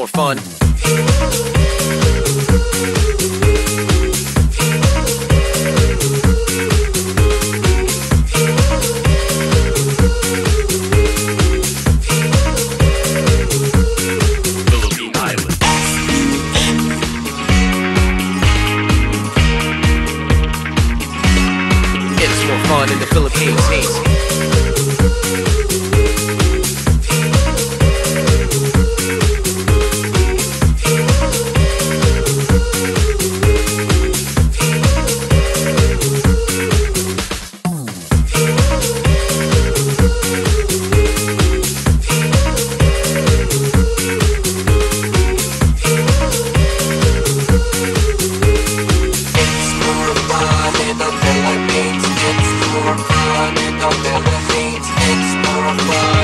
more fun. It's more fun in the Philippines. More fun the Philippines. It's fun